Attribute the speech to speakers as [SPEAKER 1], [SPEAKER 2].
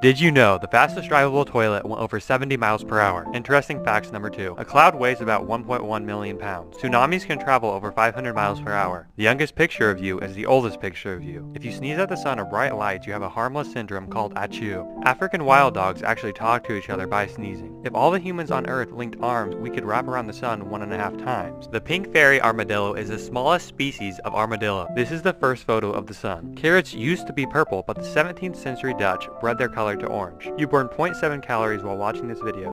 [SPEAKER 1] Did you know the fastest drivable toilet went over 70 miles per hour? Interesting facts number 2. A cloud weighs about 1.1 million pounds. Tsunamis can travel over 500 miles per hour. The youngest picture of you is the oldest picture of you. If you sneeze at the sun or bright lights, you have a harmless syndrome called ACHOO. African wild dogs actually talk to each other by sneezing. If all the humans on Earth linked arms, we could wrap around the sun one and a half times. The pink fairy armadillo is the smallest species of armadillo. This is the first photo of the sun. Carrots used to be purple, but the 17th century Dutch bred their color to orange. You burn 0.7 calories while watching this video.